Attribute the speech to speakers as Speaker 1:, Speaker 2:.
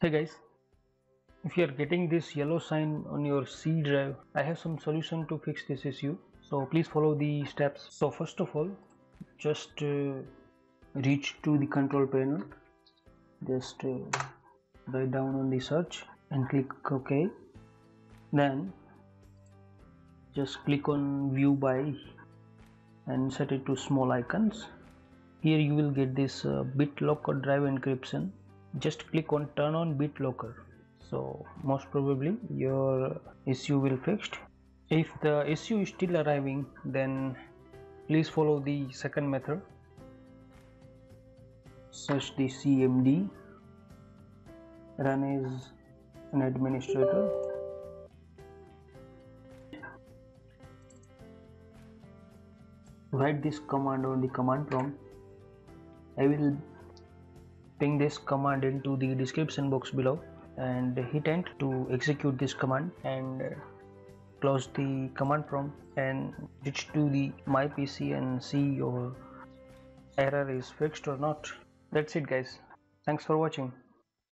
Speaker 1: Hey guys, if you are getting this yellow sign on your C drive, I have some solution to fix this issue. So please follow the steps. So first of all, just uh, reach to the control panel. Just uh, write down on the search and click OK. Then just click on view by and set it to small icons. Here you will get this uh, BitLocker drive encryption just click on turn on BitLocker so most probably your issue will fixed. If the issue is still arriving then please follow the second method. Search the cmd run as an administrator. Write this command on the command prompt. I will ping this command into the description box below and hit enter to execute this command and uh, close the command prompt and switch to the my pc and see your error is fixed or not. That's it guys. Thanks for watching